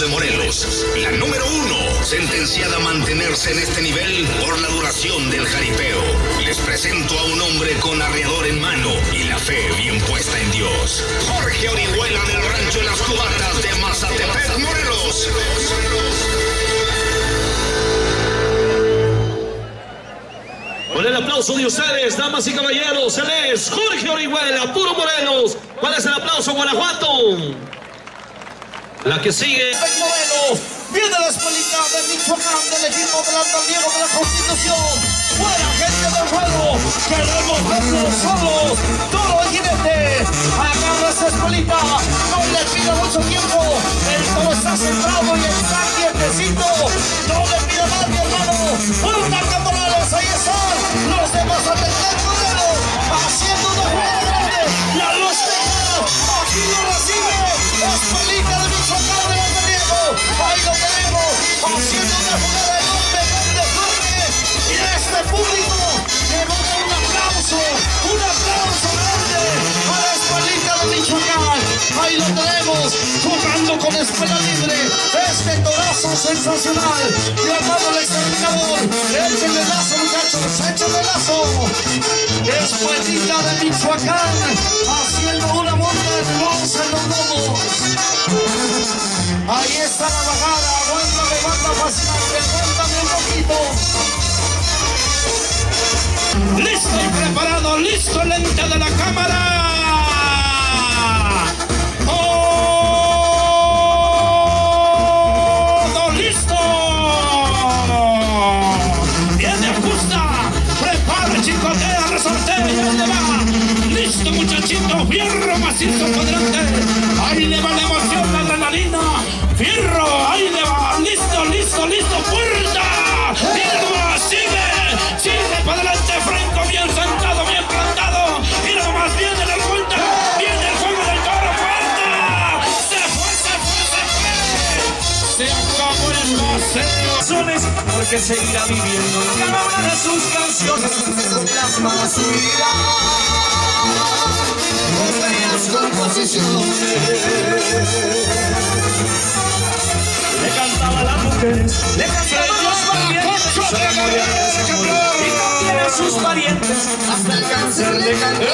de Morelos. La número uno, sentenciada a mantenerse en este nivel por la duración del jaripeo. Les presento a un hombre con arreador en mano y la fe bien puesta en Dios. Jorge Orihuela del Rancho Las Cubatas de Mazatepec, Morelos. Con el aplauso de ustedes, damas y caballeros, él es Jorge Orihuela, puro Morelos. ¿Cuál es el aplauso, Guanajuato? La que sigue. Morelos, viene la escuelita de Michoacán, del equipo del Diego de la Constitución. Fuera gente del juego, queremos verlos solos. Todo el jinete, agarra esa escuelita, no le pida mucho tiempo. El toro está centrado y está quietecito. No le pida más, mi hermano. Una Morales, ahí están los demás atletas Ahí lo tenemos, jugando con escuela libre. Este torazo sensacional. Hermano el exterminador. Échenle lazo, muchachos, échenle lazo. Escuelita de Michoacán, haciendo una monta de voz en los lomos. Ahí está la bajada, aguántame, banda fascinante, aguántame un poquito. Listo y preparado, listo lente de la cámara. Porque seguirá viviendo. En cada una de sus canciones plasma su vida con bellas composiciones le cantaba a las mujeres le cantaba a los mujeres y también a sus parientes hasta el cáncer le cantó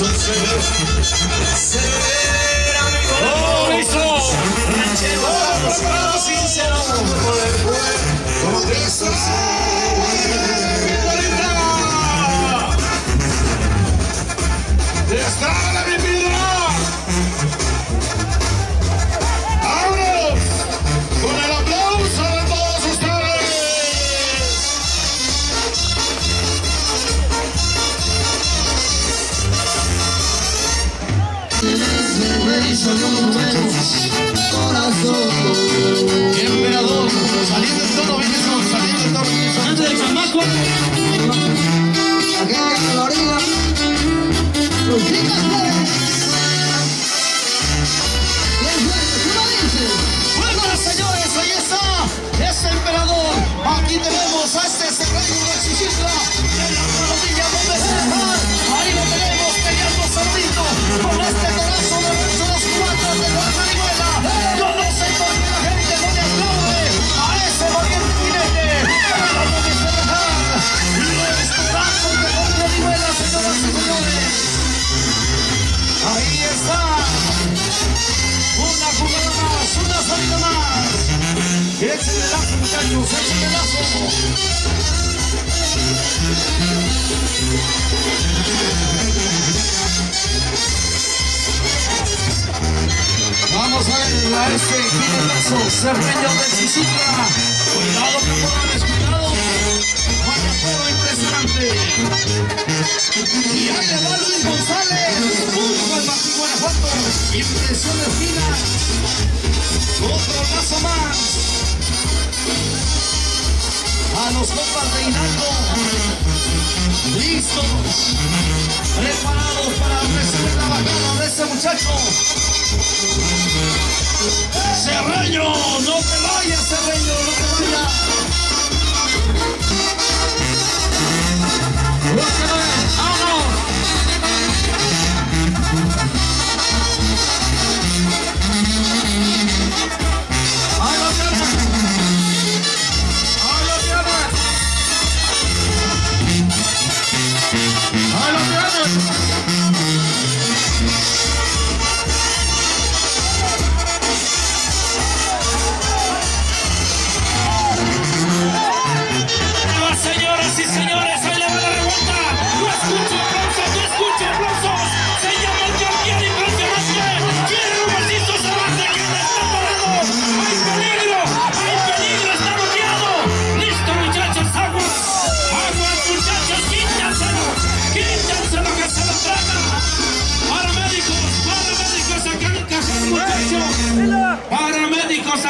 ¡Oh, todos. listo! ranchero pero sincero como Emperador, saliendo el toro, Vinison, saliendo el toro, Vinison. antes del chamaco Buenas Lazo, échenle lazo. Vamos a ver a este jinetazo cerreño de Sicilia. Cuidado, campeones, cuidado. Vaya toro impresionante. Y ahí le va Luis González, Pulpo el Martín Guanajuato, impresión de esquina. Otro paso más. A los compas de Hinaldo. Listos. Preparados para recibir la bajada de ese muchacho. Cerreño, no te vayas, Cerreño, no te vayas. Ahí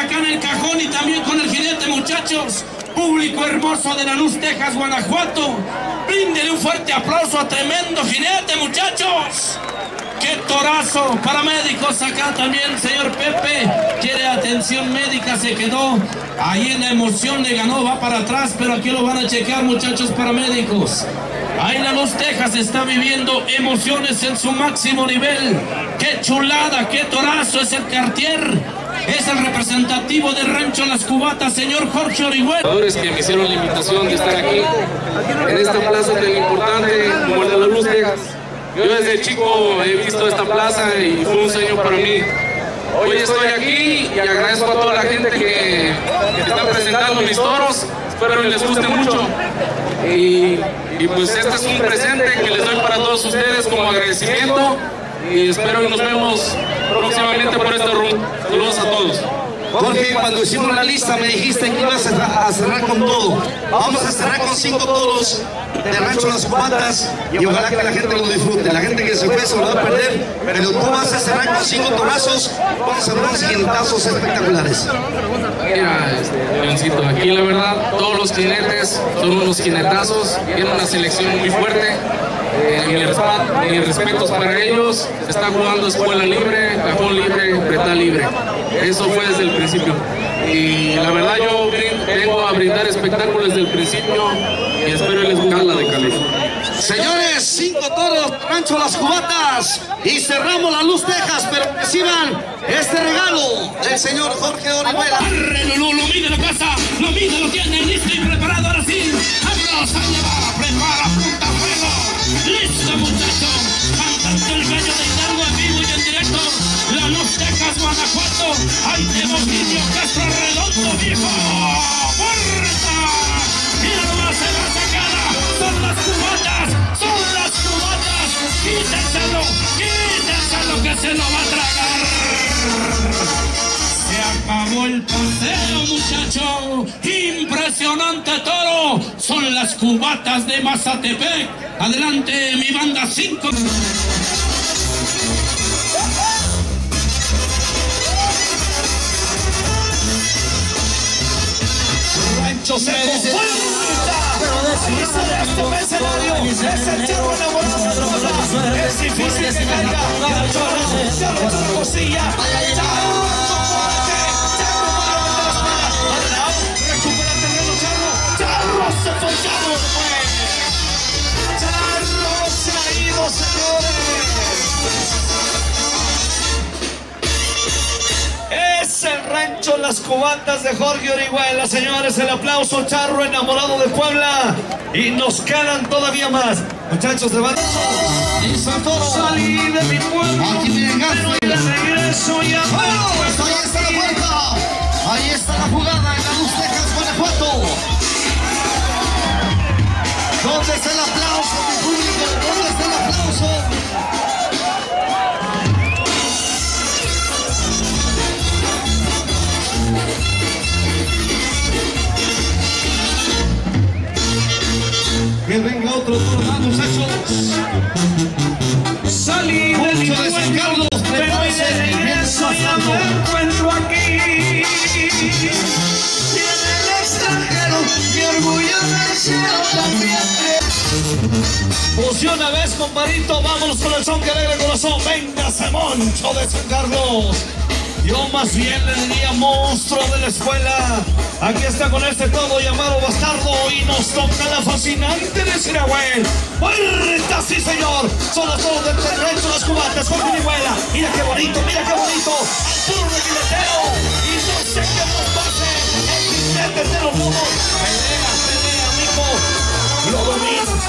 acá en el cajón y también con el jinete, muchachos. Público hermoso de La Luz, Texas, Guanajuato. Bríndele un fuerte aplauso a tremendo jinete, muchachos. ¡Qué torazo! Paramédicos acá también, señor Pepe. Quiere atención médica, se quedó. Ahí en la emoción le ganó, va para atrás, pero aquí lo van a checar, muchachos paramédicos. Ahí La Luz, Texas está viviendo emociones en su máximo nivel. ¡Qué chulada! ¡Qué torazo! Es el Cartier. Es el representativo del rancho Las Cubatas, señor Jorge Orihuela. que me hicieron la invitación de estar aquí en esta plaza tan importante como el de la Luz Texas. Yo desde chico he visto esta plaza y fue un sueño para mí. Hoy estoy aquí y agradezco a toda la gente que, que está presentando mis toros. Espero que les guste mucho. Y, y pues este es un presente que les doy para todos ustedes como agradecimiento. Y espero que nos vemos próximamente por este rumbo. Saludos a todos. Jorge, cuando hicimos la lista me dijiste que ibas a cerrar con todo. Vamos a cerrar con cinco toros de Rancho Las Cubatas y ojalá que la gente lo disfrute. La gente que se fue se lo va a perder, pero tú vas a cerrar con cinco torazos, vamos a unos quintazos espectaculares. Mira, este, Leoncito, aquí la verdad, todos los jinetes son unos jinetazos, tienen una selección muy fuerte. Eh, mi, mis respetos para ellos. Está jugando escuela libre, cajón libre, pretal libre. Eso fue desde el principio. Y la verdad, yo vengo a brindar espectáculo desde el principio y espero les guste la de Cali. Señores, cinco toros, Rancho Las Cubatas y cerramos la luz Texas, pero reciban este regalo del señor Jorge Orihuela. Arre, lo, lo mide, lo pasa, lo mide, lo tiene listo y preparado. Ahora sí, ahí va, prepara. Listo, muchacho. Cantante el gallo de Hidalgo en vivo y en directo. La Luz Texas, Guanajuato. Tenemos Niño Castro Redondo, viejo. ¡Fuerza! Mira nomás, se va sacada. Son las cubatas, son las cubatas. Quítenselo, quítenselo que se lo va a tragar. Se acabó el paseo, muchacho. Impresionante Son las cubatas de Mazatepec. Adelante, mi banda 5. Rancho Seco, de escenario, es el chavo enamorado de Rosa. Es difícil que caiga. Ya lo cosilla. Señores. Es el rancho Las Cubatas de Jorge Orihuela, señores. El aplauso charro enamorado de Puebla. Y nos quedan todavía más. Muchachos, levanten. Salí de mi pueblo. Aquí vienen pero de regreso y a Ahí está la puerta. Ahí está la jugada en la Luz Texas, Guanajuato. ¿Dónde está el aplauso, mi público? ¿Dónde está de una vez, compadrito, vámonos con el son que alegra el corazón. Véngase, Moncho de San Carlos. Yo más bien le diría monstruo de la escuela. Aquí está con este todo llamado bastardo y nos toca la fascinante de Sirahuel. ¡Puerta, sí señor! Son los todos del derecho, los cubates con Sirahuela. Mira qué bonito, mira qué bonito. Al puro reguileteo. Y no sé qué nos pase. El de los lobos.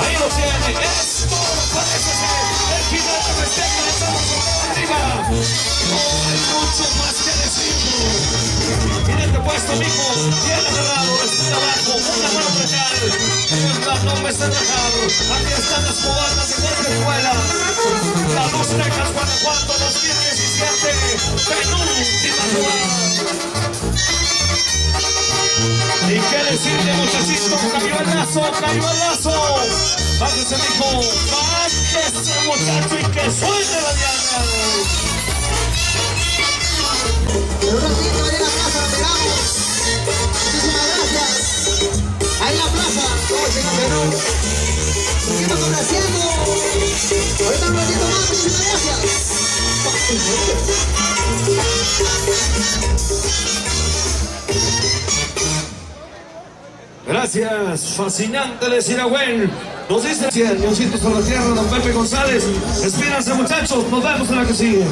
Ahí lo tiene. Esto parece ser el jinete festeja, estamos arriba. No hay mucho más que decir. Jinete puesto, mijo. Bien agarrado, espalda abajo, una mano real. El no me está dejado. Aquí están las cubanas de esta escuela. La Luz Texas, Guanajuato, 2017. Penúltima lugar. ¿Y qué decirle, muchachito? Cayó el lazo, cayó el lazo. Bájese, mijo. Bájese, muchacho, y que suene la diana. Pero un ratito ahí en la plaza donde vamos. Muchísimas gracias. Ahí en la plaza, todo chico Perú. Seguimos complaciendo. Ahorita un ratito más, muchísimas gracias. Gracias, fascinante de Sirahuel. Nos dice el Diosito sobre la tierra, don Pepe González. Despídanse, muchachos, nos vemos en la que sigue.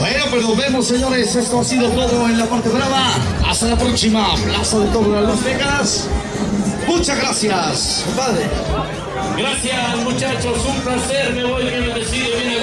Bueno, pues nos vemos, señores. Esto ha sido todo en la parte brava. Hasta la próxima. Plaza de Toro de Las Vegas. Muchas gracias, compadre. Gracias muchachos, un placer, me voy bien bendecido.